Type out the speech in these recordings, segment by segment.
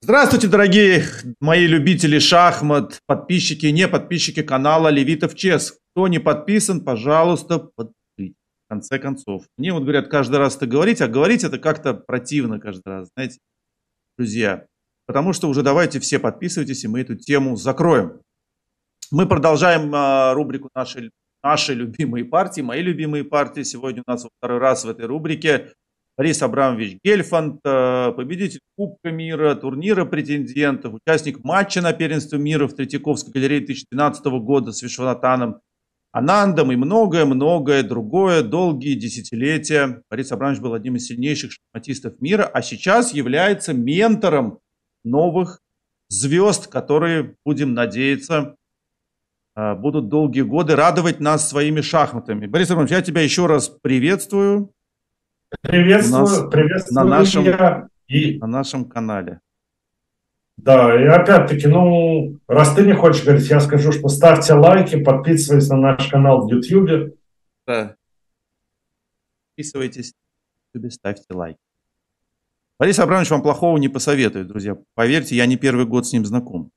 Здравствуйте, дорогие мои любители шахмат, подписчики и не подписчики канала Левитов Чес. Кто не подписан, пожалуйста, подпишитесь. В конце концов. Мне вот говорят каждый раз это говорить, а говорить это как-то противно каждый раз, знаете, друзья. Потому что уже давайте все подписывайтесь, и мы эту тему закроем. Мы продолжаем э, рубрику нашей, нашей любимые партии, мои любимые партии. Сегодня у нас во второй раз в этой рубрике Борис Абрамович Гельфанд, э, победитель Кубка мира, турнира претендентов, участник матча на первенство мира в Третьяковской галерее 2012 года с Вишванатаном Анандом и многое-многое другое, долгие десятилетия. Борис Абрамович был одним из сильнейших шахматистов мира, а сейчас является ментором новых звезд, которые, будем надеяться, э, будут долгие годы радовать нас своими шахматами. Борис Абрамович, я тебя еще раз приветствую. Приветствую, нас, приветствую на нашем. И... на нашем канале. Да, и опять-таки, ну, раз ты не хочешь говорить, я скажу, что ставьте лайки, подписывайтесь на наш канал в YouTube. Да. Подписывайтесь в YouTube, ставьте лайки. Борис Абрамович вам плохого не посоветует, друзья. Поверьте, я не первый год с ним знаком.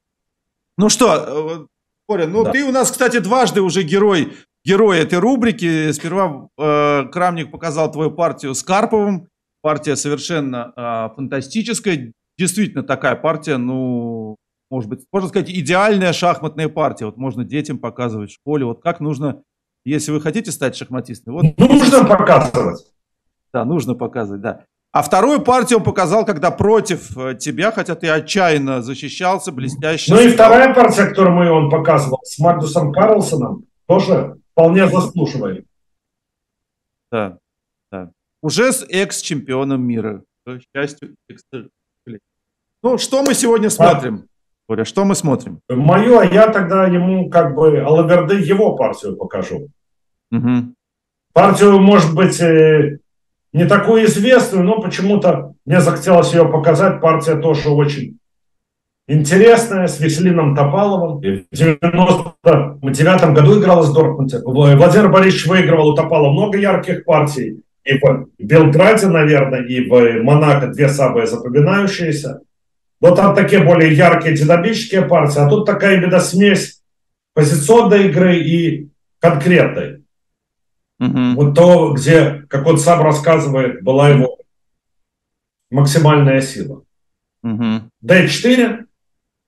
Ну что, Боря, ну да. ты у нас, кстати, дважды уже герой герой этой рубрики. Сперва э, Крамник показал твою партию с Карповым. Партия совершенно э, фантастическая. Действительно такая партия, ну, может быть, можно сказать, идеальная шахматная партия. Вот можно детям показывать в школе. Вот как нужно, если вы хотите стать шахматистом. Вот, нужно показывать. Да, нужно показывать, да. А вторую партию он показал, когда против э, тебя, хотя ты отчаянно защищался, блестяще. Ну и вторая партия, которую он показывал с Магдусом Карлсоном, тоже вполне заслуживали. Да, да. Уже с экс-чемпионом мира. К счастью, Ну, что мы сегодня смотрим? Боря, что мы смотрим? Мою, а я тогда ему как бы Алаверды его партию покажу. Угу. Партию, может быть, э, не такую известную, но почему-то мне захотелось ее показать. Партия тоже очень интересная, с Веселином Топаловым. В 99 году играл из Дортмунда. Владимир Борисович выигрывал у Топалова много ярких партий. И в Белграде, наверное, и в Монако две самые запоминающиеся. Вот там такие более яркие динамические партии, а тут такая именно смесь позиционной игры и конкретной. Угу. Вот то, где, как он сам рассказывает, была его максимальная сила. Угу. D4,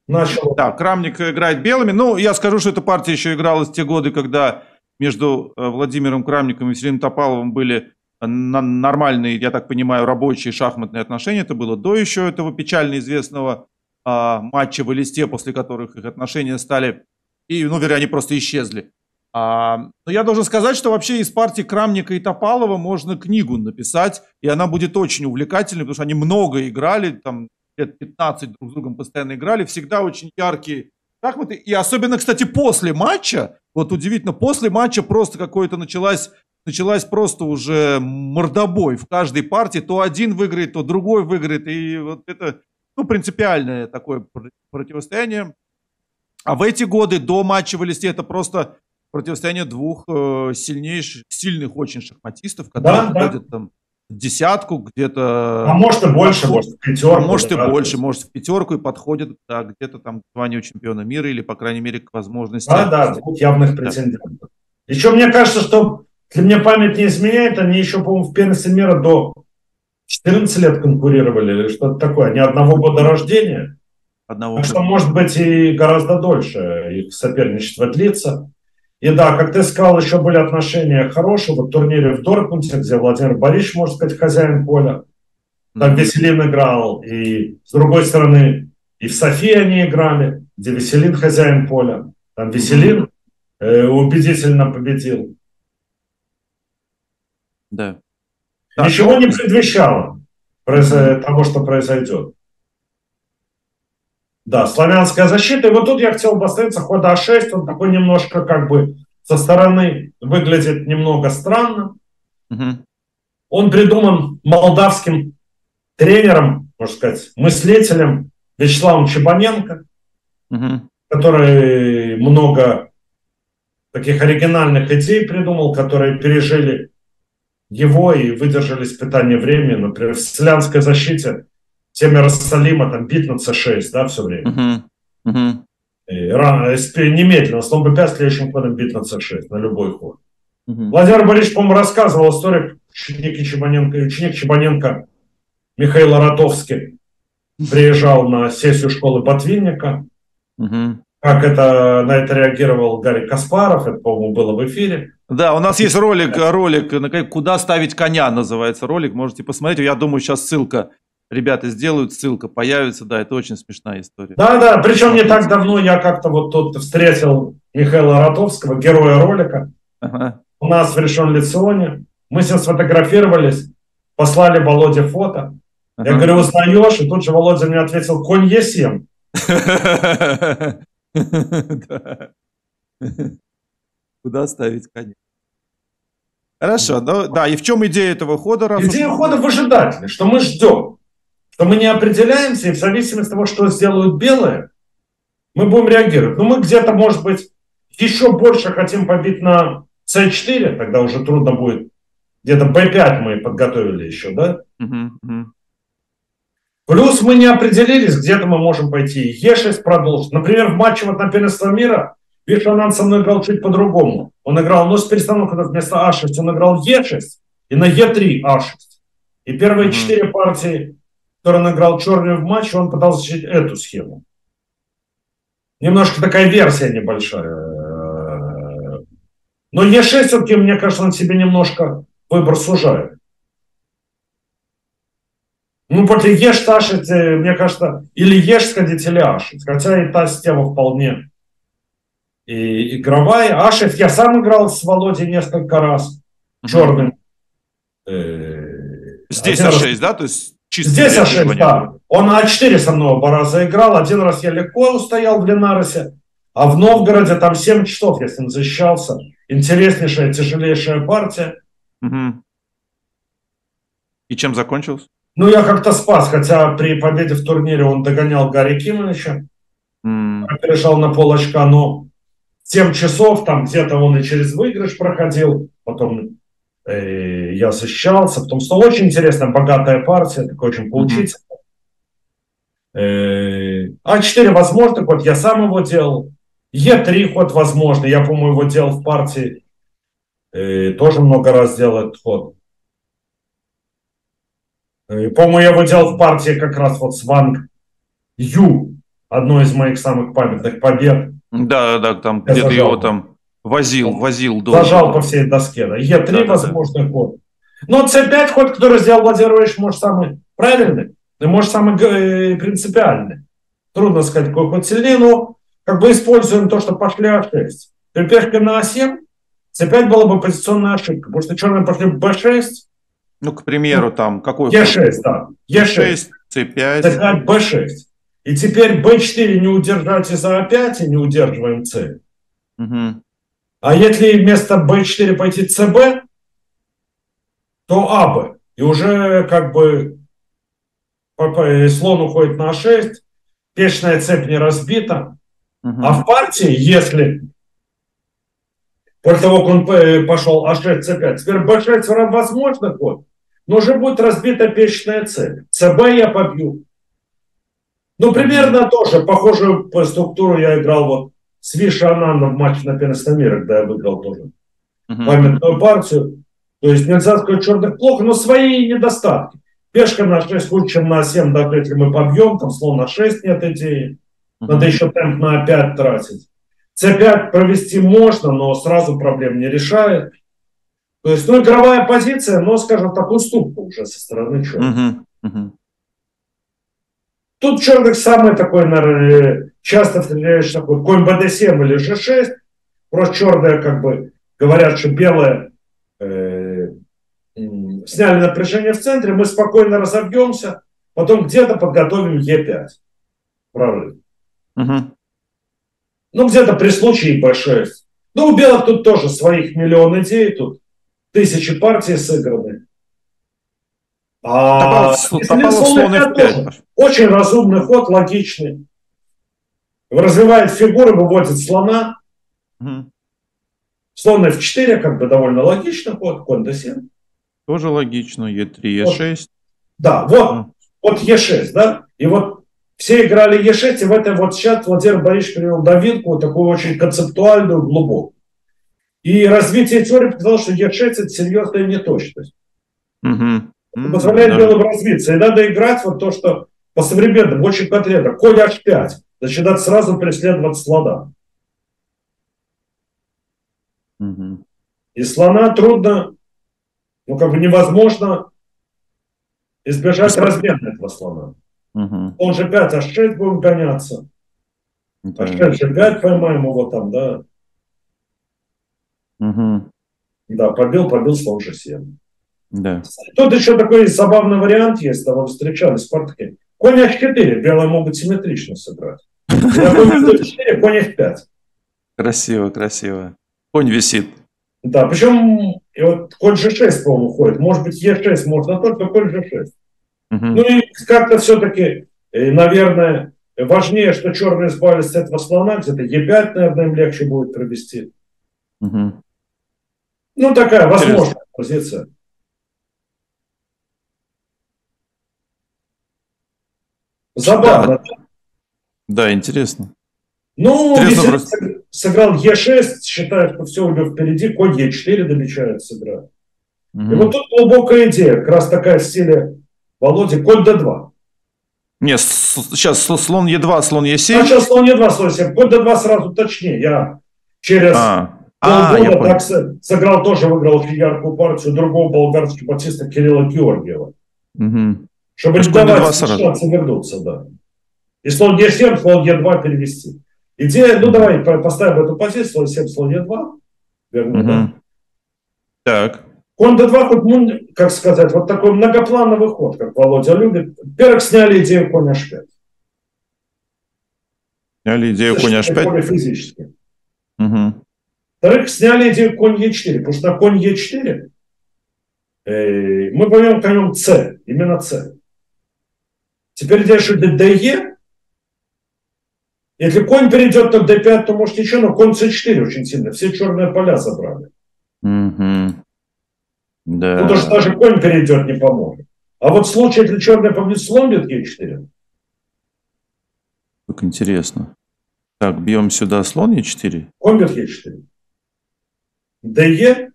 начал. Да, Крамник играет белыми. Ну, я скажу, что эта партия еще игралась в те годы, когда между э, Владимиром Крамником и Василием Топаловым были э, нормальные, я так понимаю, рабочие шахматные отношения. Это было до еще этого печально известного а, матча в листе, после которых их отношения стали, и, ну, вернее, они просто исчезли. А, но я должен сказать, что вообще из партии Крамника и Топалова можно книгу написать, и она будет очень увлекательной, потому что они много играли, там лет 15 друг с другом постоянно играли, всегда очень яркие шахматы. И особенно, кстати, после матча, вот удивительно, после матча просто какое-то началась, началась просто уже мордобой в каждой партии. То один выиграет, то другой выиграет. И вот это, ну, принципиальное такое противостояние. А в эти годы до матча в листе это просто противостояние двух э, сильнейших, сильных очень шахматистов, которые да, ходят да. там десятку где-то. А может и больше, может в пятерку. А может и больше, может в пятерку и подходит да, где-то там к званию чемпиона мира или, по крайней мере, к возможности. Да, да, двух явных претендентов. Да. Еще мне кажется, что, если мне память не изменяет, они еще, по-моему, в первенстве мира до 14 лет конкурировали или что-то такое. Они одного года рождения. Одного так года. что, может быть, и гораздо дольше их соперничество длится. И да, как ты сказал, еще были отношения хорошие. Вот турнире в Дортмунде, где Владимир Борисович, можно сказать, хозяин поля. Там Веселин играл. И с другой стороны, и в Софии они играли, где Веселин хозяин поля. Там Веселин э, убедительно победил. Да. Ничего не предвещало того, что произойдет. Да, славянская защита. И вот тут я хотел бы остановиться. Хода А6, он такой немножко как бы со стороны выглядит немного странно. Угу. Он придуман молдавским тренером, можно сказать, мыслителем Вячеславом Чебаненко, угу. который много таких оригинальных идей придумал, которые пережили его и выдержали испытание времени. Например, в селянской защите 7 Иерусалима, там, бит на c6, да, все время. Угу. Угу. И рано, если немедленно, слон b5, следующим ходом бит на c6, на любой ход. Угу. Владимир Борисович, по-моему, рассказывал историк, ученик Чебаненко, ученик Чебаненко Михаил Ротовский приезжал на сессию школы Ботвинника. Угу. Как это, на это реагировал Гарри Каспаров, это, по-моему, было в эфире. Да, у нас есть ролик, ролик, куда ставить коня называется ролик, можете посмотреть. Я думаю, сейчас ссылка, ребята сделают, ссылка появится, да, это очень смешная история. Да, да, причем не так давно я как-то вот тут встретил Михаила Ротовского, героя ролика, ага. у нас в Решен Лиционе. Мы с ним сфотографировались, послали Володе фото. Ага. Я говорю, узнаешь? И тут же Володя мне ответил, конь Е7. Куда ставить коня? Хорошо, ну, да, и в чем идея этого хода? Идея хода выжидательная, что мы ждем, что мы не определяемся, и в зависимости от того, что сделают белые, мы будем реагировать. Ну, мы где-то, может быть, еще больше хотим побить на c4, тогда уже трудно будет. Где-то b5 мы подготовили еще, да? Uh-huh, uh-huh. Плюс мы не определились, где-то мы можем пойти Е6 продолжить. Например, в матче вот на первенство мира Вишанан со мной играл чуть по-другому. Он играл, но с перестановкой вместо А6 он играл Е6 и на Е3 А6. И первые четыре партии, которые он играл черный в матче, он пытался защитить эту схему. Немножко такая версия небольшая. Но Е6 все-таки, мне кажется, он себе немножко выбор сужает. Ну, после ешь ташить, мне кажется, или ешь сходить, или ашить. Хотя и та система вполне и игровая. Ашев я сам играл с Володей несколько раз. Черным. Здесь А6, раз... да? То есть чисто Здесь А6, да. Он А4 со мной оба раза играл. Один раз я легко устоял в Ленаросе, а в Новгороде там 7 часов я с ним защищался. Интереснейшая, тяжелейшая партия. Угу. И чем закончилось? Ну, я как-то спас, хотя при победе в турнире он догонял Гарри Кимовича. Mm. Перешел на пол очка, но 7 часов, там где-то он и через выигрыш проходил, потом я защищался, потом стало очень интересная, богатая партия, такой очень поучительная. Mm-hmm. Э, А4 возможно, ход, я сам его делал. Е3 ход возможно, я, по-моему, его делал в партии, э, тоже много раз делал этот ход. Э, по-моему, я его делал в партии как раз вот с Ванг Ю, одной из моих самых памятных побед. Да, да, там где-то его там возил, возил. Долго. Зажал по всей доске, да. Е3 да, возможный да. ход. Но C5 ход, который сделал Владимир Владимирович, может, самый правильный, и может, самый э, принципиальный. Трудно сказать, какой ход сильнее, но как бы используем то, что пошли А6. При пешке на А7 C5 была бы позиционная ошибка, потому что черные пошли B6, ну, к примеру, там какой? Е6, да. Е6, C5. C5, B6. И теперь B4 не удержать из А5 и не удерживаем С. Угу. А если вместо B4 пойти CB, то АБ. И уже как бы слон уходит на А6, пешная цепь не разбита. Угу. А в партии, если после того, как он пошел А6, С5, теперь B6 возможно ход, но уже будет разбита печная цепь. ЦБ я побью. Ну, примерно тоже, похожую по структуру я играл вот с Виши Анандом в матче на первенство мира, когда я выиграл тоже uh-huh. памятную партию. То есть нельзя сказать черных плохо, но свои недостатки. Пешка на 6 лучше, чем на 7, даже если мы побьем, там слон на 6 нет идеи. Надо uh-huh. еще темп на 5 тратить. C5 провести можно, но сразу проблем не решает. То есть, ну, игровая позиция, но, скажем так, уступка уже со стороны черных. Uh-huh, uh-huh. Тут черных самый такой, наверное, часто встречаешь такой конь БД7 или Ж6. Просто черные, как бы, говорят, что белые э, сняли напряжение в центре, мы спокойно разобьемся, потом где-то подготовим Е5. Прорыв. Uh-huh. Ну, где-то при случае Б6. Ну, у белых тут тоже своих миллион идей, тут тысячи партий сыграны. А очень разумный ход, логичный. Развивает фигуры, выводит слона. Угу. Слон f4, как бы довольно логичный ход, конь d7. Тоже логично, e3, e6. Вот. Да, вот. Вот Е6, да? И вот все играли Е6, и в этом вот сейчас Владимир Борисович привел давинку, такую очень концептуальную, глубокую. И развитие теории показало, что Е6 это серьезная неточность. Угу. Позволяет да. белым развиться. И надо играть вот то, что по современному очень конкретно. Конь H5. Начинать сразу преследовать слона. Угу. И слона трудно, ну как бы невозможно избежать размена этого слона. Угу. Он же 5, аж 6 будем гоняться. Да. Аж 6 же 5 поймаем его там, да. Угу. Да, побил, побил слон же 7. Да. Тут еще такой забавный вариант есть, там вы встречали в Спартаке. Конь H4, белые могут симметрично сыграть. Конь H4, конь F5. Красиво, красиво. Конь висит. Да, причем и вот конь G6, по-моему, ходит. Может быть, E6 можно только конь G6. Угу. Ну и как-то все-таки, э, наверное, важнее, что черные избавились от этого слона, где-то E5, наверное, им легче будет провести. Угу. Ну, такая возможная позиция. Забавно. Да, да интересно. Ну, интересно просто... сыграл Е6, считает, что все уже впереди, конь Е4 домечает сыграть. Угу. И вот тут глубокая идея, как раз такая в стиле Володи, конь d2. Нет, сейчас слон Е2, слон Е7. А сейчас слон Е2, слон Е7. Конь d2 сразу точнее. Я через а. полгода а, так сыграл, тоже выиграл очень яркую партию другого болгарского батиста Кирилла Георгиева. Угу. Чтобы не давать шанса вернуться, да. И слон Е7, слон Е2 перевести. Идея, ну давай поставим эту позицию, слон 7, слон Е2. Верно, угу. да? Так. Конь d2, хоть, ну, как сказать, вот такой многоплановый ход, как Володя любит. Во-первых, сняли идею конь h5. Сняли идею конь h5? Более физически. Угу. Во-вторых, сняли идею конь e4, потому что на конь e4 э, мы поймем конем c, именно c. Теперь что de, если конь перейдет на d5, то может еще, но конь c4 очень сильно. Все черные поля забрали. Угу. Да. Потому что даже конь перейдет, не поможет. А вот в случае, если черный победит слон бьет Е4. Как интересно. Так, бьем сюда слон Е4. Конь бьет Е4. ДЕ.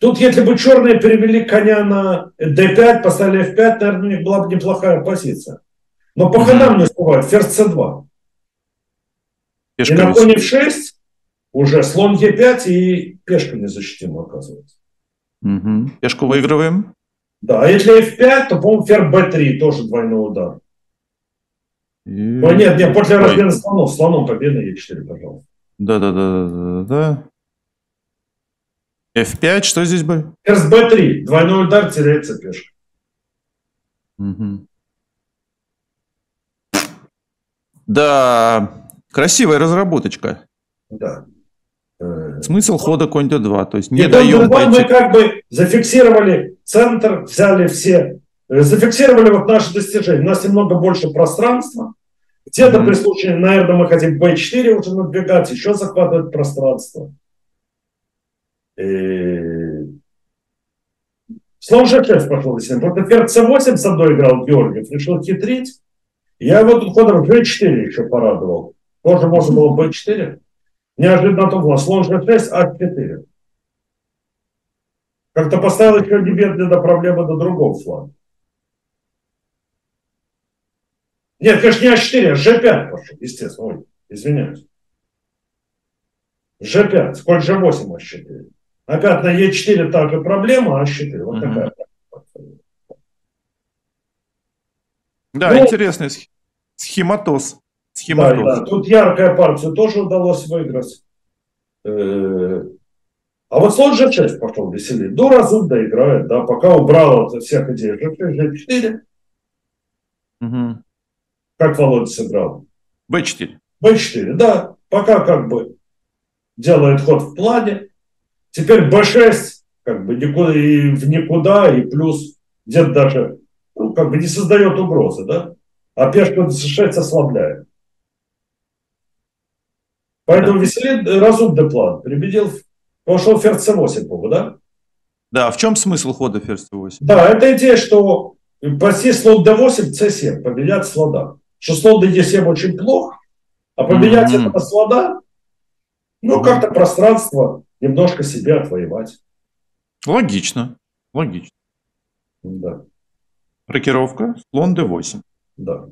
Тут, если бы черные перевели коня на d5, поставили f5, наверное, у них была бы неплохая позиция. Но по ходам не успевают. Ферзь c2. Пешка и на коне f6 уже слон e5 и пешка незащитима оказывается. Угу. Пешку выигрываем. Да, а если f5, то, по-моему, ферзь b3 тоже двойной удар. И... Ой, нет, нет, после размена слонов. Слоном победа e4, пожалуйста. Да-да-да-да-да. F5, что здесь будет? Ферзь b3, двойной удар, теряется пешка. Угу. Да, красивая разработочка. Да. Смысл хода конь d2, то есть не даем пойти... Мы как бы зафиксировали центр, взяли все, э, зафиксировали вот наши достижения. У нас немного больше пространства. Где-то mm-hmm. при случае, наверное, мы хотим b4 уже надвигать, еще захватывать пространство. И... Слон g6 пошел до Просто ферзь c8 со мной играл Георгиев, решил хитрить. Я его тут ходом g4 еще порадовал. Тоже можно было b4. Неожиданно то было слон G6, А4. Как-то поставил еще немедленно проблемы на другом фланге. Нет, конечно, не А4, а G5 пошел, естественно. Ой, извиняюсь. G5, сколь G8 А4. Опять на Е4 та же проблема, а А4. Вот угу. такая. Да, ну, интересный схематоз. Да, да, тут яркая партия тоже удалось выиграть. Э, а вот слон G6 пошел веселее. До разум доиграет, да, пока убрал от всех идей G6, G4. Угу. Как Володя сыграл? B4. B4, да. Пока как бы делает ход в плане. Теперь B6 как бы никуда, и в никуда, и плюс где-то даже ну, как бы не создает угрозы, да? А пешка D6 ослабляет. Поэтому да. веселит разумный план. Перебедил, пошел ферзь c8, по да? Да, в чем смысл хода ферзь c8? Да, это идея, что пасти слон d8, c7, победят слона. Что слон d7 очень плохо, а победять mm-hmm. этого слона, ну, mm-hmm. как-то пространство немножко себе отвоевать. Логично, логично. Да. Рокировка, слон d8. Да.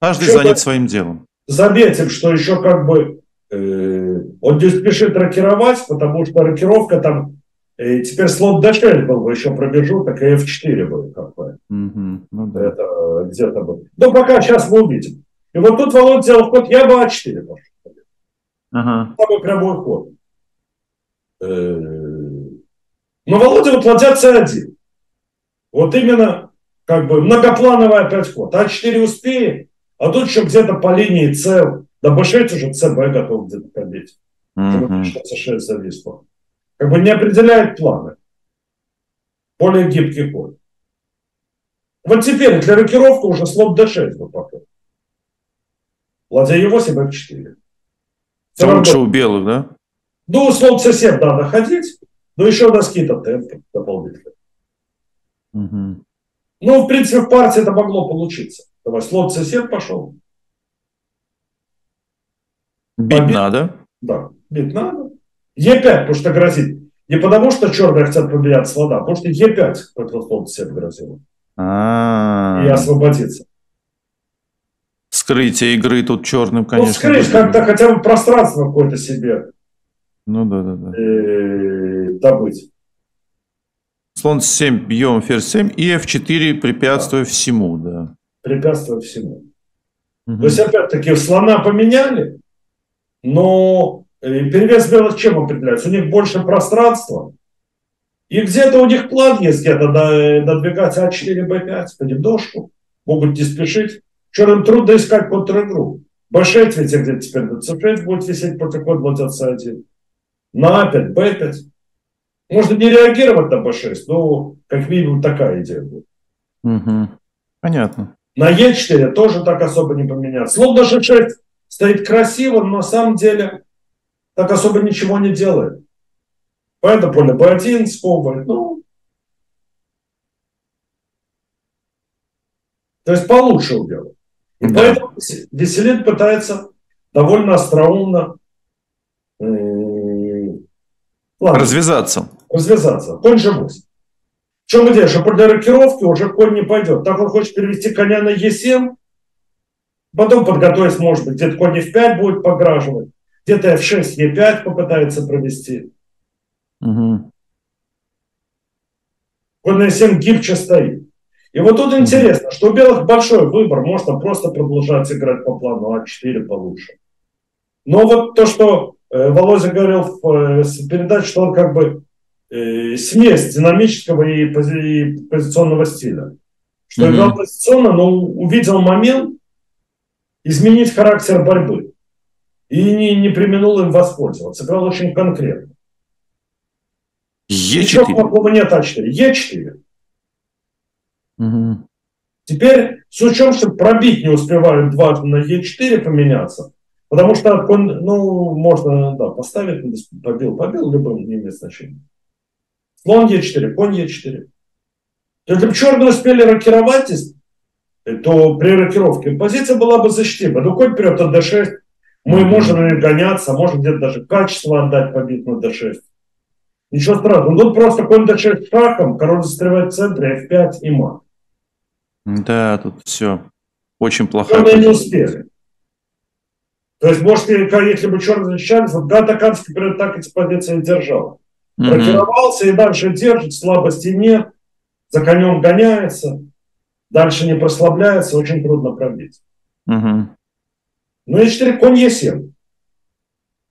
Каждый еще занят своим делом. Заметим, что еще как бы э, он не спешит рокировать, потому что рокировка там и теперь слон D6 был бы еще промежуток, и F4 был какой. Угу, ну да. Это э, где-то был. Ну, пока сейчас мы увидим. И вот тут Володя сделал ход, я бы А4 пошел. Ага. Самый прямой ход. Э, но Володя вот ладья C1. Вот именно как бы многоплановый опять ход. А4 успеет, а тут еще где-то по линии С, до B6 уже ЦБ готов где-то побить. Чтобы C6 зависло как бы не определяет планы. Более гибкий ход. Вот теперь для рокировки уже слот D6 бы пока. Ладья E8, F4. Это лучше у белых, да? Ну, слот C7 надо ходить, но еще доски-то темпы дополнительные. Угу. Ну, в принципе, в партии это могло получиться. Давай, слот C7 пошел. Бить Побед... надо. Да, бить надо. Е5, потому что грозит. Не потому, что черные хотят победить слона, а потому что Е5 против слон 7 грозило. А-а-а. И освободиться. Скрытие игры тут черным, конечно. Ну, скрыть как-то хотя бы пространство какое-то себе. Ну да, да, да. Э, добыть. Слон 7 бьем, ферзь 7 и F4 препятствуя да. всему, да. Препятствуя всему. Угу. То есть, опять-таки, слона поменяли, но Перевес белых чем определяется? У них больше пространства. И где-то у них план есть где-то надвигать А4, Б5, понемножку. Могут не спешить. Черным трудно искать контр-игру. Б6 ведь где-то теперь на С6 будет висеть ладья С1. На А5, Б5. Можно не реагировать на Б6, но как минимум такая идея будет. Угу. Понятно. На Е4 тоже так особо не поменяться. Слон на Ж6 стоит красиво, но на самом деле так особо ничего не делает. Поэтому поле B1 сковывает. Ну, то есть получше убил. И да. поэтому Веселин пытается довольно остроумно э, ладно, развязаться. Развязаться. Конь же 8. В чем идея? Что для рокировки уже конь не пойдет. Так он хочет перевести коня на Е7, потом подготовить, может быть, где-то конь F5 будет пограживать. Где-то F6, E5 попытается провести. Угу. Вот на 7 гибче стоит. И вот тут интересно, что у белых большой выбор, можно просто продолжать играть по плану А4 получше. Но вот то, что э, Володя говорил в э, передаче, что он как бы смесь динамического и, пози, и позиционного стиля. Что mm-hmm. играл позиционно, но увидел момент изменить характер борьбы и не, не применул им воспользоваться. Играл очень конкретно. Е4. Еще плохого нет А4. Е4. Угу. Теперь, с учетом, что пробить не успевают дважды на Е4 поменяться, потому что, ну, можно, да, поставить, побил, побил, любым не имеет значения. Слон Е4, конь Е4. Если бы черные успели рокировать, то при рокировке позиция была бы защитима. Ну, конь вперед от d6, мы можем им гоняться, можем где-то даже качество отдать побить на d6. Ничего страшного. Тут просто конь d6 шахом, король застревает в центре, f5 и мат. Да, тут все очень плохо. Черные не успели. То есть, может, если бы черные защищались, вот Гата Канский, например, так эти позиции держал. Mm-hmm. И дальше держит, слабости нет, за конем гоняется, дальше не прослабляется, очень трудно пробить. Угу. Ну, Е4, конь Е7.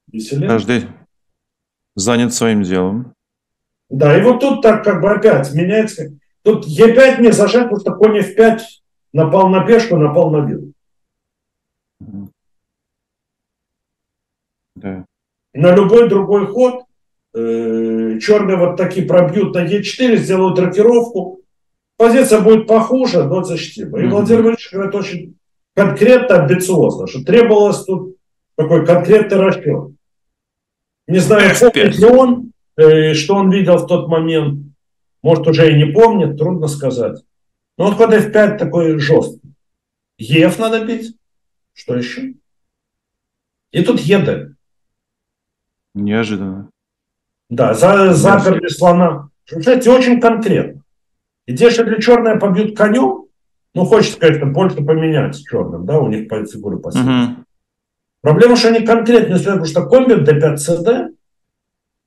Веселее. Каждый занят своим делом. Да, и вот тут так как бы опять меняется. Тут Е5 не зажать, потому что конь F5 напал на пешку, напал на вилл. Да. На любой другой ход черные вот такие пробьют на Е4, сделают рокировку. Позиция будет похуже, но защитима. И Владимир Ильич говорит очень конкретно амбициозно, что требовалось тут такой конкретный расчет. Не знаю, помнит ли он, э, что он видел в тот момент. Может, уже и не помнит, трудно сказать. Ну вот ход f5 такой жесткий. ЕФ надо бить. Что еще? И тут ЕД. Неожиданно. Да, за, заперли слона. Кстати, очень конкретно. И если черная побьют конем, ну, хочется, конечно, пользу поменять с черным, да, у них по фигуры последние. Угу. Проблема, что они конкретно, потому что комби d5 cd,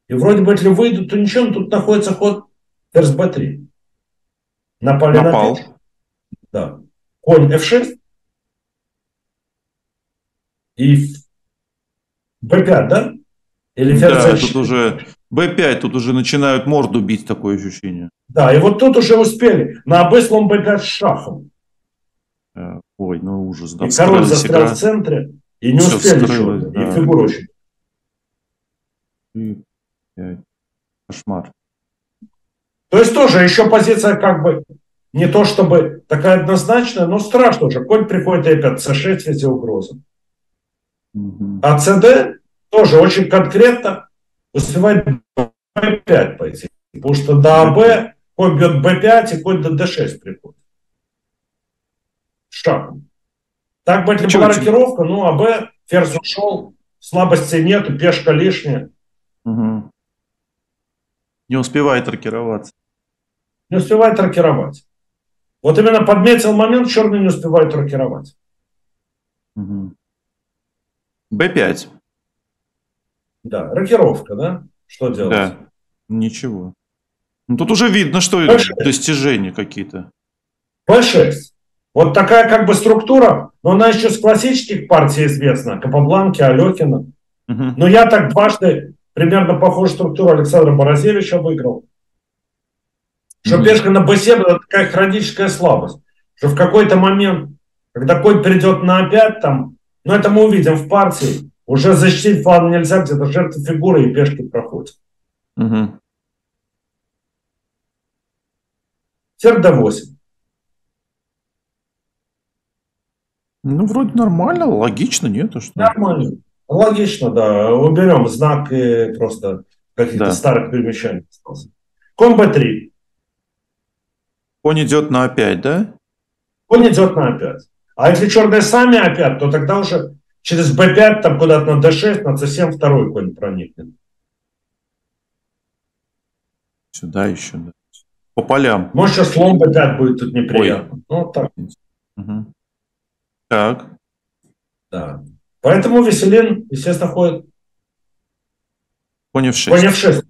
и вроде бы, если выйдут, то ничего, но тут находится ход ферзь b3. Напали Напал. на Да. Конь f6. И b5, да? Или ферзь да, тут уже b5, тут уже начинают морду бить, такое ощущение. Да, и вот тут уже успели. На b слон b5 с шахом. Э, ой, ну ужас. Да, и король застрял в центре, и не Все успели еще. Да. И фигура очень. И, Кошмар. То есть тоже еще позиция как бы не то чтобы такая однозначная, но страшно уже. Конь приходит и опять c6 эти угрозы. Угу. А cd тоже очень конкретно успевает b5 пойти. Потому что до АБ конь бьет b5 и конь до d6 приходит шагом. Так бы это была рокировка, ну, а Б, ферзь ушел, слабости нету, пешка лишняя. Угу. Не успевает рокироваться. Не успевает рокировать. Вот именно подметил момент, черный не успевает рокировать. Угу. Б5. Да, рокировка, да? Что делать? Да, ничего. Ну, тут уже видно, что Б6. достижения какие-то. Б6. Вот такая как бы структура, но она еще с классических партий известна, Капабланки, Алехина. Угу. Но я так дважды примерно похожую структуру Александра Борозевича выиграл. Что угу. пешка на b7 это такая хроническая слабость. Что в какой-то момент, когда конь перейдет на a5, там, ну это мы увидим в партии, уже защитить фланг нельзя, где-то жертва фигуры и пешки проходят. Угу. Теперь d8. Ну, вроде нормально, логично, нет? А что? Нормально. Логично, да. Уберем знак и просто каких-то да. старых перемещаний остался. Конь b3. Конь идет на a5, да? Конь идет на a5. А если черные сами a5, то тогда уже через b5 там куда-то на d6, на c7 второй конь проникнет. Сюда еще, да. По полям. Может, сейчас слон b5 будет тут неприятно. Ой. Ну, так. Угу. Так. Да. Поэтому Веселин, естественно, ходит. Конь f6. Конь f6.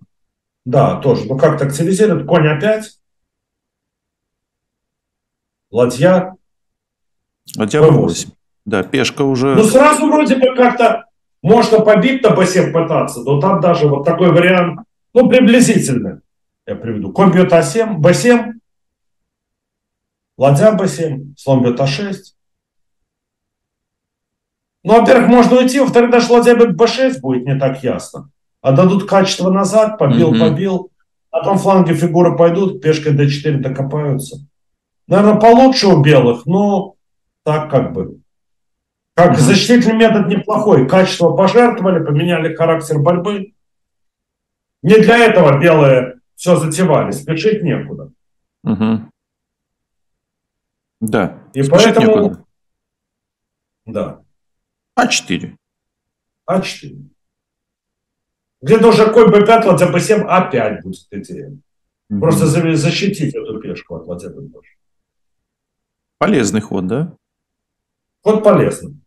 Да, тоже. Ну как-то активизирует. Конь опять. Ладья. Ладья b8. Да, пешка уже... Ну сразу вроде бы как-то можно побить на b7 пытаться, но там даже вот такой вариант, ну приблизительно, я приведу. Конь бьет а7, b7, ладья b7, слон бьет а6, ну, во-первых, можно уйти, во-вторых, даже ладья b6 будет не так ясно. А дадут качество назад, побил, mm-hmm. побил. А там фланги фигуры пойдут, пешкой d4 докопаются. Наверное, получше у белых, но так как бы. Как защитительный метод неплохой. Качество пожертвовали, поменяли характер борьбы. Не для этого белые все затевали, спешить некуда. Угу. Да. И спешить поэтому... Некуда. Да. А4. А4. Где-то уже конь b5, ладья b7, А5 будет идея. Угу. Просто защитить эту пешку от ладья b Полезный ход, да? Ход полезный.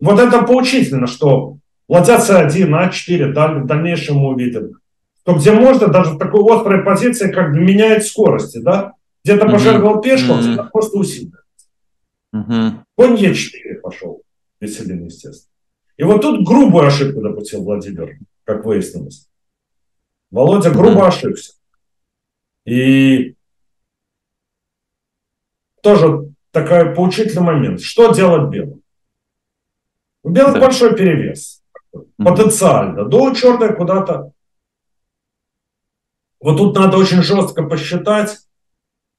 Вот это поучительно, что ладья c1, А4, в дальнейшем мы увидим. То где можно даже в такой острой позиции, как меняет скорости, да? Где-то пожертвовал пешку, а где-то просто усиливает. Угу. Конь Е4 пошел. Веселин, естественно. И вот тут грубую ошибку допустил Владимир, как выяснилось. Володя грубо mm-hmm. ошибся. И тоже такой поучительный момент. Что делать белым? У белых да. большой перевес. Потенциально. До черная куда-то. Вот тут надо очень жестко посчитать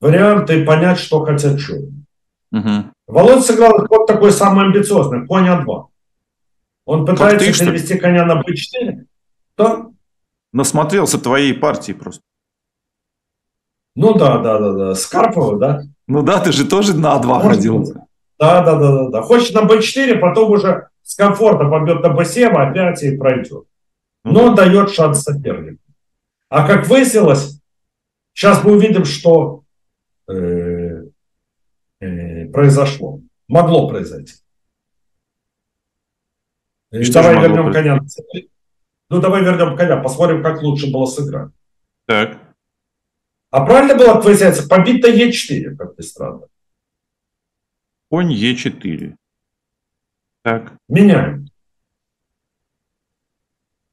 варианты и понять, что хотят черные. Угу. Володя сыграл вот такой самый амбициозный, конь А2. Он пытается ты, перевести коня на Б4. Что? Насмотрелся твоей партии просто. Ну да, да, да, да. С Карпова, да? Ну да, ты же тоже на А2 Может ходил. Да, да, да, да, да. Хочет на b4, потом уже с комфортом побьет на b7, опять и пройдет. Но дает шанс сопернику. А как выяснилось, сейчас мы увидим, что э, э, произошло. Могло произойти. И Что давай вернем коня. на цепь. Ну, давай вернем коня, посмотрим, как лучше было сыграть. Так. А правильно было, выясняется, побить на Е4, как ни странно. Конь Е4. Так. Меняем.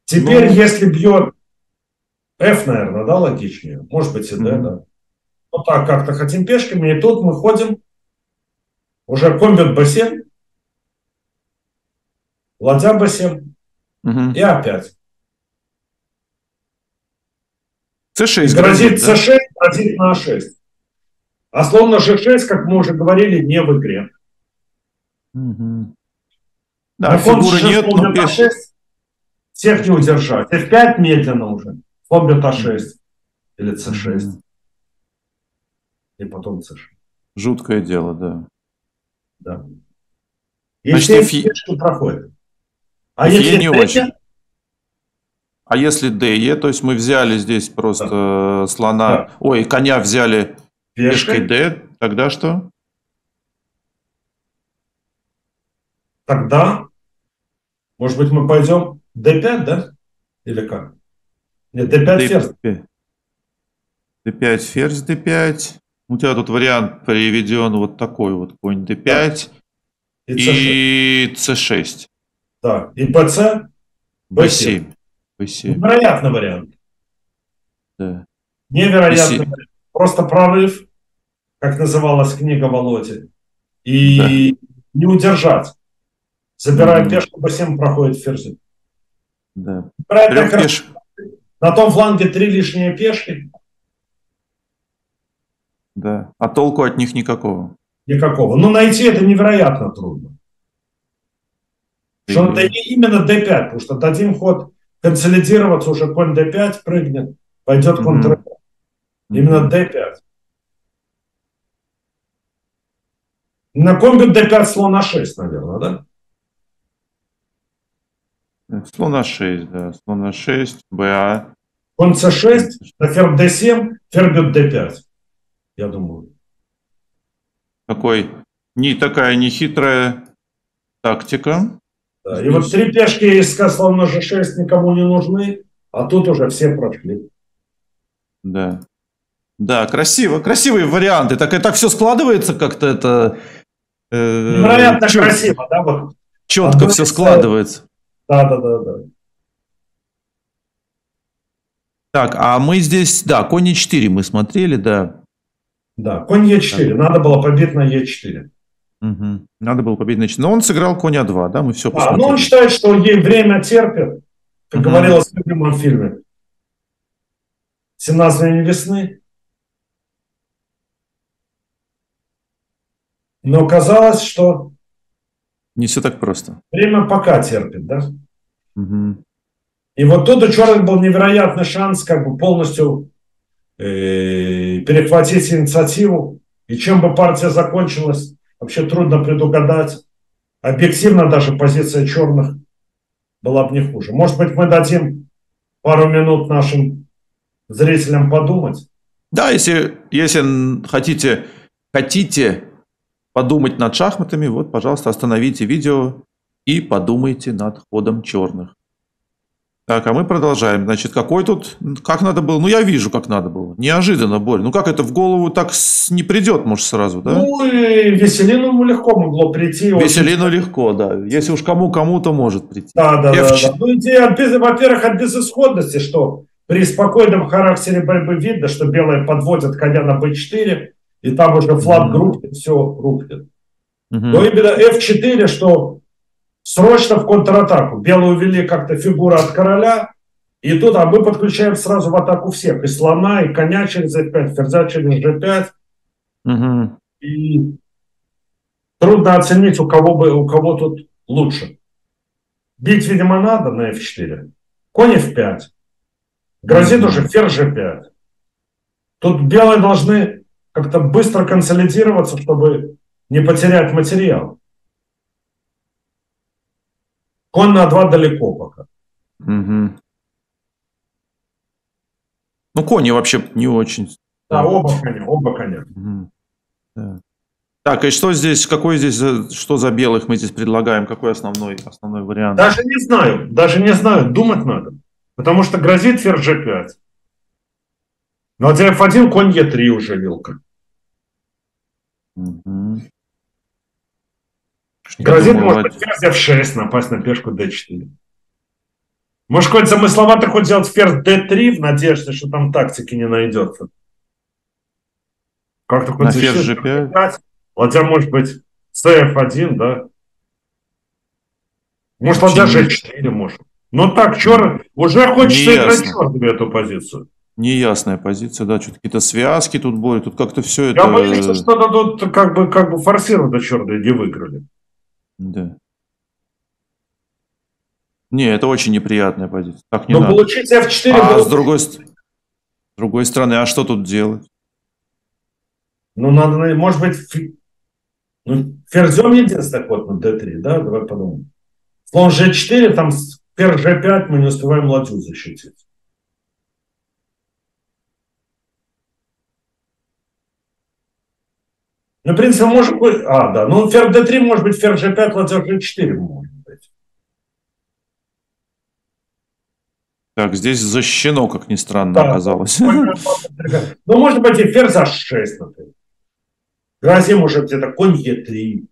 Теперь, Ну. если бьет F, наверное, да, логичнее. Может быть и D, Мгм. да. Вот так как-то хотим пешками, и тут мы ходим, уже бьет B7, ладья B7, Мгм. и опять. С6 Грозит грозит, да? C6, грозит на А6. А слон на G6, как мы уже говорили, не в игре. Мгм. Да, На фон фигуры C6 нет, но пеш... А6, всех не удержать. F5 медленно уже. Слон бьет А6 или C6, Мгм. и потом C6. Жуткое дело, да. Да. Значит, Если Фи- пешку проходит. А Фи если не третья, очень. А если ДЕ, то есть мы взяли здесь просто э, слона, Да. ой, коня взяли пешкой, Д, тогда что? Тогда, может быть, мы пойдем D5, да? Или как? Нет, D5 ферзь. D5. D5, ферзь D5. У тебя тут вариант приведен вот такой вот, конь D5 И C6. и C6. Да. И BC B7. B7, невероятный вариант. да. Невероятный Если- вариант. Просто прорыв, как называлась книга Володи. И не удержать. Забираем пешку, B7 проходит ферзь. да. Пеш- На том фланге три лишние пешки. Да. А толку от них никакого. Никакого. Но найти это невероятно трудно. Что это именно D5, потому что дадим ход консолидироваться, уже конь D5 прыгнет, пойдет контр. Именно D5. На конь бьет D5 слон А6, наверное, да? Слон А6, да. Слон А6, БА. Конь C6, на ферзь D7, ферзь бьет D5. Я думаю. Такой, не такая нехитрая тактика. Да. И вот три пешки из слон на G6 никому не нужны, а тут уже все прошли. Да. Да, красиво. Красивые варианты. Так, и так все складывается как-то это... э, Невероятно чёт- красиво, да? Вот. Четко Одно все из, складывается. Да, да, да, да. Так, а мы здесь, да, конь 4 мы смотрели, да. Да, конь Е4. Надо было побить на Е4. Мгм. Надо было победить на 4. Но он сыграл конь А2, да, мы все А, посмотрели. но он считает, что ей время терпит, как Мгм. говорилось в любимом фильме. 17 дней весны. Но казалось, что Не все так просто. время пока терпит, да? Мгм. И вот тут у черных был невероятный шанс как бы полностью э, перехватить инициативу. И чем бы партия закончилась, вообще трудно предугадать. Объективно даже позиция черных была бы не хуже. Может быть, мы дадим пару минут нашим зрителям подумать. Да, если, если хотите, хотите подумать над шахматами, вот, пожалуйста, остановите видео и подумайте над ходом черных. Так, а мы продолжаем. Значит, какой тут, как надо было? Ну, я вижу, как надо было. Неожиданно, Борь. Ну, как это в голову так с- не придет, может, сразу, да? Ну и Веселину легко могло прийти. Очень- Веселину легко, да. Если уж кому-кому, то может прийти. Да, да, да, F4. да. Ну, идея, во-первых, от безысходности, что при спокойном характере борьбы видно, что белые подводят коня на b4, и там уже фланг Мгм. рухнет, все рухнет. Но именно f4, что срочно в контратаку. Белые увели как-то фигуру от короля, и тут, а мы подключаем сразу в атаку всех. И слона, и коня через f5, ферзя через g5. Мгм. И трудно оценить, у кого, бы, у кого тут лучше. Бить, видимо, надо на f4. Конь f5. Грозит уже ферзь g5. Тут белые должны как-то быстро консолидироваться, чтобы не потерять материал. Конь на 2 далеко пока. Угу. Ну, кони вообще не очень. Да, оба коня, оба коня. Угу. Да. Так, и что здесь, какой здесь, что за белых мы здесь предлагаем? Какой основной, основной вариант? Даже не знаю, даже не знаю, думать надо. Потому что грозит ферзь g5. Ну, а f1, конь e3 уже вилка. Угу. Грозит, может быть, ферзь f6, напасть на пешку d4. Может, какой-то замысловатый ход сделать ферзь d3 в надежде, что там тактики не найдется. Как-то хоть на ферзь g5? Ладья может быть cf1, да? Может, ладья g4 может. Но так, черт, уже хочется играть черт в эту позицию. Неясная позиция, да, что-то какие-то связки тут были, тут как-то все это... Я боюсь, что тут как бы, как бы форсировано черные не выиграли. Да. Не, это очень неприятная позиция. Так не Но надо. получить F4... А с другой, с другой стороны, а что тут делать? Ну, надо, может быть, ну, ферзем единственный ход на d3, да? Давай подумаем. Слон g4, там ферзь g5, мы не успеваем ладью защитить. Ну, в принципе, может быть... А, да. Ну, ферзь d3, может быть, ферзь g5, ладья g4 может быть. Так, здесь защищено, как ни странно, да, оказалось. Ну, может быть, и ферзь h6, например. Грозим уже где-то конь e3.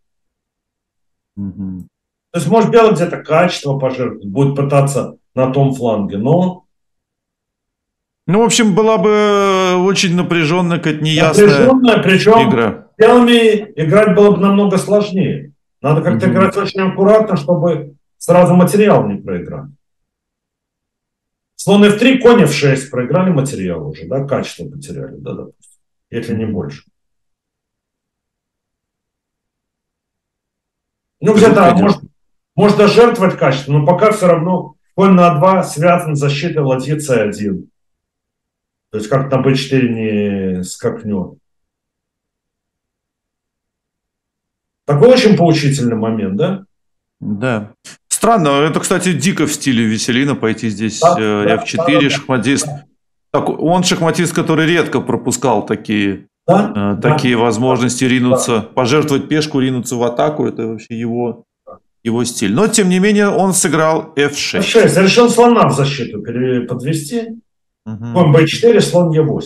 Угу. То есть, может, белый где-то качество пожертвовать, будет пытаться на том фланге, но... Ну, в общем, была бы очень напряженная, какая-то неясная напряженная, причем игра белыми играть было бы намного сложнее. Надо как-то mm-hmm. играть очень аккуратно, чтобы сразу материал не проиграть. Слон f3, конь f6 проиграли материал уже, да, качество потеряли, да, допустим, если не больше. Ну, где-то, а может, можно жертвовать качество, но пока все равно конь на 2 связан с защитой ладьи c1. То есть как на b4 не скакнет. Такой очень поучительный момент, да? Да. Странно, это, кстати, дико в стиле Веселина пойти здесь да, э, F4, да, да, шахматист. Так, он шахматист, который редко пропускал такие, да, э, такие да, возможности ринуться, да. пожертвовать пешку, ринуться в атаку. Это вообще его, его стиль. Но, тем не менее, он сыграл F6. F6. Решил слона в защиту подвести. Угу. Конь B4, слон E8.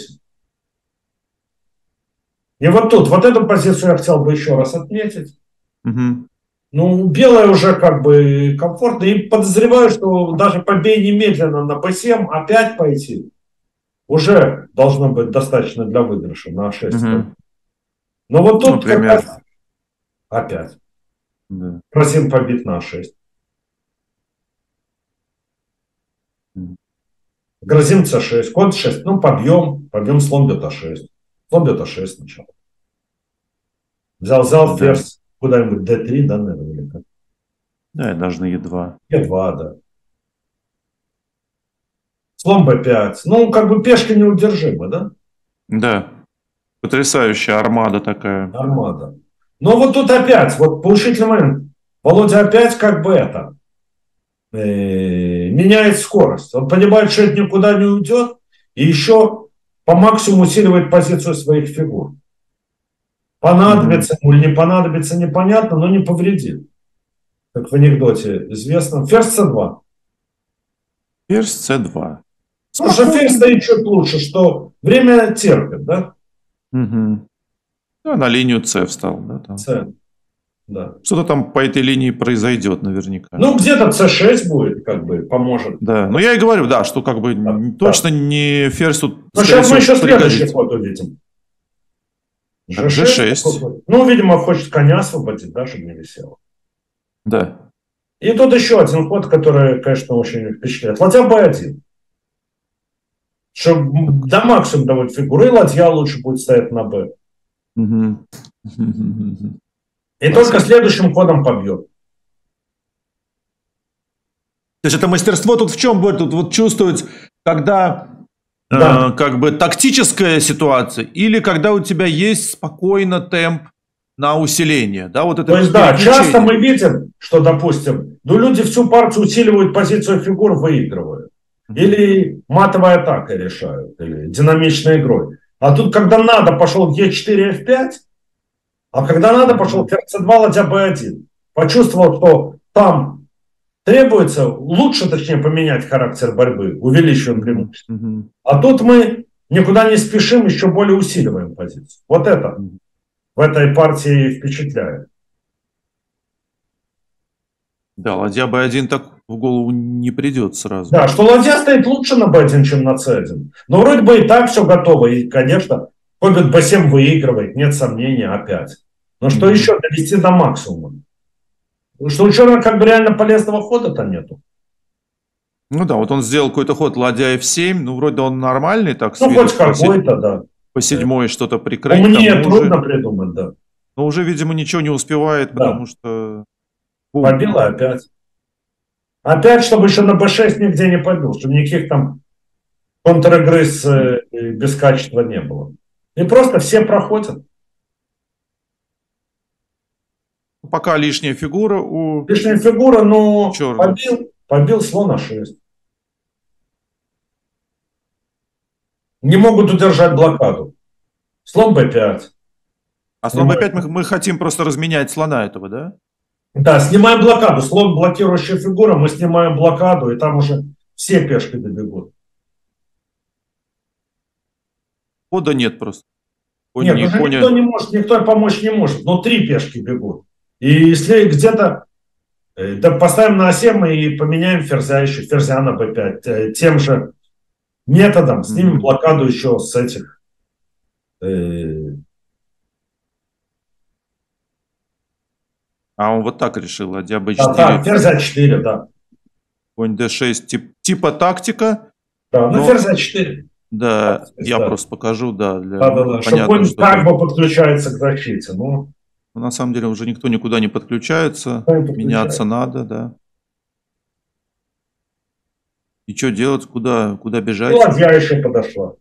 И вот тут, вот эту позицию я хотел бы еще раз отметить. Угу. Ну, белая уже как бы комфортно. И подозреваю, что даже побей немедленно на b7, опять пойти, уже должно быть достаточно для выигрыша на 6. Угу. Но вот тут Например. как раз опять. Да. Красин побит на 6. Грозим c6, конь 6, ну побьем, побьем слон бета 6 Бета 6 сначала. Взял, взял ферзь куда-нибудь d3, да, наверное. Да, даже на e2. e2, да. Слон b5. Ну, как бы пешка неудержима, да? Да. Потрясающая армада такая. Армада. Но вот тут опять, вот поучительный момент. Володя опять как бы это, э, меняет скорость. Он понимает, что это никуда не уйдет, и еще по максимуму усиливает позицию своих фигур. Понадобится ему или не понадобится, непонятно, но не повредит. Как в анекдоте известно. Ферзь c2. Ферзь c2. Слушай, ферзь стоит чуть лучше, что время терпит, да? Угу. Да, на линию c встал. Да, там. C. Да. Что-то там по этой линии произойдет наверняка. Ну, где-то c6 будет, как бы, поможет. Да, ну я и говорю, да, что как бы да, точно да. не ферзь тут... Ну, сейчас мы еще следующий ход увидим. G6. G6. Ну, видимо, хочет коня освободить, да, чтобы не висело. Да. И тут еще один ход, который, конечно, очень впечатляет. Ладья B1. Чтобы до максимума доводить фигуры, ладья лучше будет стоять на B. Угу. И только следующим ходом побьет. То есть это мастерство тут в чем будет? Тут вот чувствовать, когда да. э, как бы тактическая ситуация, или когда у тебя есть спокойно темп на усиление, да, вот это. То есть, да, часто мы видим, что, допустим, ну люди всю партию усиливают позицию фигур, выигрывают. Или матовой атакой решают, или динамичной игрой. А тут, когда надо, пошел Е4, F5, а когда надо, пошел ферзь 2 ладья B1. Почувствовал, что там требуется лучше, точнее, поменять характер борьбы, увеличиваем преимущество. Mm-hmm. А тут мы никуда не спешим, еще более усиливаем позицию. Вот это в этой партии впечатляет. Да, ладья B1 так в голову не придет сразу. Да, что ладья стоит лучше на B1, чем на C1. Но вроде бы и так все готово. И, конечно, хоббит B7 выигрывает, нет сомнения, опять. Но что mm-hmm. еще довести до максимума? Что у черного как бы реально полезного хода-то нету. Ну да, вот он сделал какой-то ход ладья F7, ну вроде он нормальный, так Ну хоть какой-то, да. По седьмой что-то прикрыть. Ну, мне трудно уже, придумать, да. Но уже, видимо, ничего не успевает, да. потому что... Побила опять. Опять, чтобы еще на B6 нигде не побил, чтобы никаких там контр-игры с, э, без качества не было. И просто все проходят. Пока лишняя фигура у... Лишняя фигура, но побил, побил слона 6. Не могут удержать блокаду. Слон b5. А слон b5 мы, мы хотим просто разменять слона этого, да? Да, снимаем блокаду. Слон блокирующая фигура, мы снимаем блокаду, и там уже все пешки добегут. Хода нет просто. Конь, нет, не, уже коня... никто не может, никто помочь не может, но три пешки бегут. И если где-то э, да, поставим на А7 и поменяем ферзя еще, ферзя на b5, э, тем же методом, снимем блокаду еще с этих. Э... А он вот так решил, ладья b4. Да, да, ферзь А4, да. Конь d6, тип, типа тактика. Да, ну но... ферзь А4. Да, да я да. просто покажу, да. Для... Да, да, да, Понятно, что конь что как бы подключается к защите, ну... Но на самом деле уже никто никуда не подключается, меняться надо, да. И что делать, куда, куда бежать? Ну, ладья еще подошла.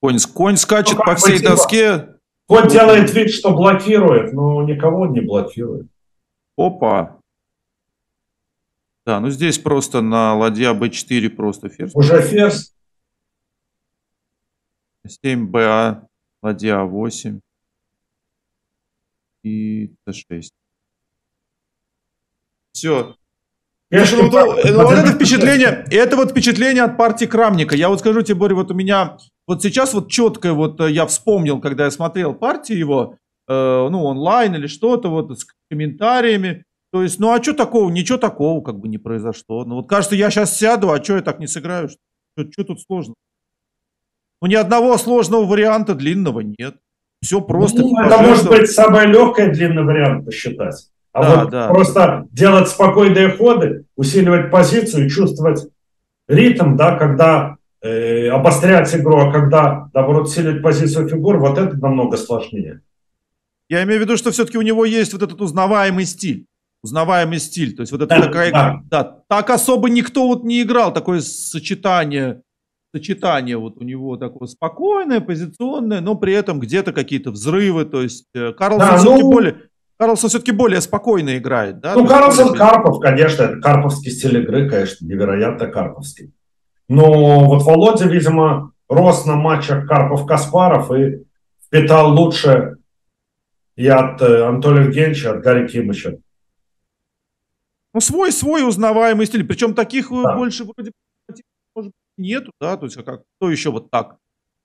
Конь, конь скачет ну, по всей мотива. доске. Конь делает вид, что блокирует, но никого не блокирует. Опа. Да, ну здесь просто на ладья b4 просто ферзь. Уже ферзь. 7БА, ладья 8 и Т6. Все. Конечно, вот, вот, вот это впечатление, это вот впечатление от партии Крамника. Я вот скажу тебе, Боря, вот у меня вот сейчас вот четко вот э, я вспомнил, когда я смотрел партию его, э, ну, онлайн или что-то, вот с комментариями. То есть, ну, а что такого? Ничего такого как бы не произошло. Ну, вот кажется, я сейчас сяду, а что я так не сыграю? Что, что тут сложно? Ну, ни одного сложного варианта длинного нет. Все просто. Ну, это может быть самый легкий длинный вариант посчитать. А да, вот да. просто делать спокойные ходы, усиливать позицию, чувствовать ритм, да, когда э, обострять игру, а когда, наоборот, усиливать позицию фигур, вот это намного сложнее. Я имею в виду, что все-таки у него есть вот этот узнаваемый стиль. Узнаваемый стиль. То есть вот это да, такая... Да. да. Так особо никто вот не играл, такое сочетание сочетание вот у него такое спокойное, позиционное, но при этом где-то какие-то взрывы. То есть э, Карлсон да, все-таки ну, более... Карлсон все-таки более спокойно играет, да? Ну, Карлсон более... Карпов, конечно, это карповский стиль игры, конечно, невероятно карповский. Но вот Володя, видимо, рос на матчах Карпов-Каспаров и впитал лучше и от э, Анатолия Евгеньевича, от Гарри Кимыча. Ну, свой, свой узнаваемый стиль. Причем таких э, да. больше вроде может нету, да, то есть а как, кто еще вот так?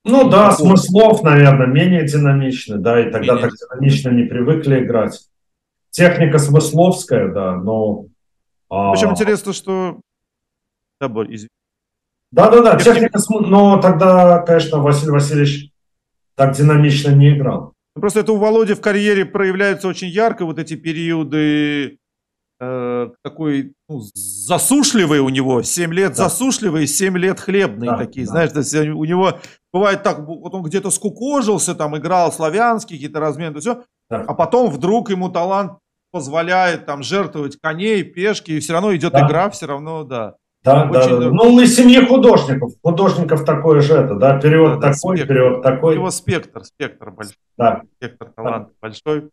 Ну да, вот. смыслов, наверное, менее динамичны, да, и тогда менее так динамично не привыкли играть. Техника смысловская, да, но... Причем а... интересно, что... Да. Да-да-да, техника, но тогда, конечно, Василий Васильевич так динамично не играл. Просто это у Володи в карьере проявляются очень ярко, вот эти периоды э, такой ну, засушливый у него, 7 лет да. засушливый, 7 лет хлебные да, такие, да. знаешь, то есть у него бывает так, вот он где-то скукожился, там играл славянский, какие-то размены, все, да. а потом вдруг ему талант позволяет там жертвовать коней, пешки, и все равно идет да. игра, все равно, да. Да, Очень да. Ну, из семьи художников. Художников такое же это, да, период да, такой, спектр. период такой. У него спектр, спектр большой. Да. Спектр таланта да. большой.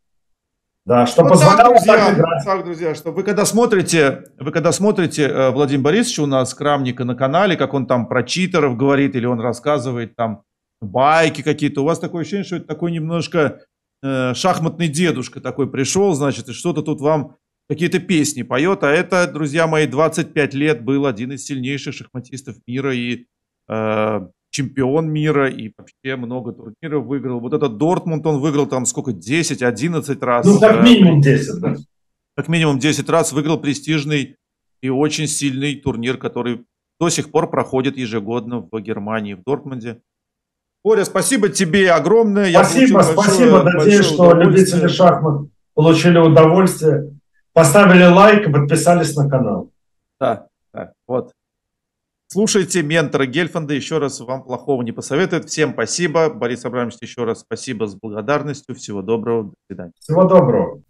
Да, что вот позволяло так, друзья, так играть. Так, друзья, что вы когда смотрите, вы когда смотрите э, Владимир Борисович у нас Крамника на канале, как он там про читеров говорит, или он рассказывает там байки какие-то, у вас такое ощущение, что это такой немножко э, шахматный дедушка такой пришел, значит, и что-то тут вам какие-то песни поет, а это, друзья мои, 25 лет был один из сильнейших шахматистов мира и э, чемпион мира, и вообще много турниров выиграл. Вот этот Дортмунд он выиграл там сколько, 10-11 раз. Ну, как минимум 10, да. Как минимум 10 раз выиграл престижный и очень сильный турнир, который до сих пор проходит ежегодно в Германии, в Дортмунде. Боря, спасибо тебе огромное. Спасибо, спасибо. Большое, Надеюсь, что любители шахмат получили удовольствие поставили лайк и подписались на канал. Да, да, вот. Слушайте ментора Гельфанда, еще раз вам плохого не посоветует. Всем спасибо. Борис Абрамович, еще раз спасибо с благодарностью. Всего доброго. До свидания. Всего доброго.